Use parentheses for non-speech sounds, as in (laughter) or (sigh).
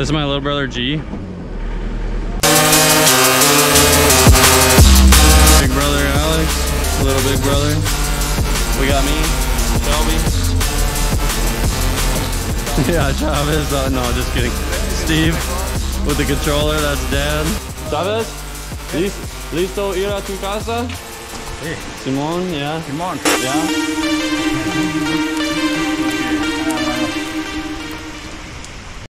This is my little brother G. Big brother Alex, little big brother. We got me, Shelby. (laughs) yeah, Chavez. Uh, no, just kidding. Steve with the controller. That's Dad. Chavez, listo, ira ir a tu casa? Hey, Simón, yeah. Simón. Yeah.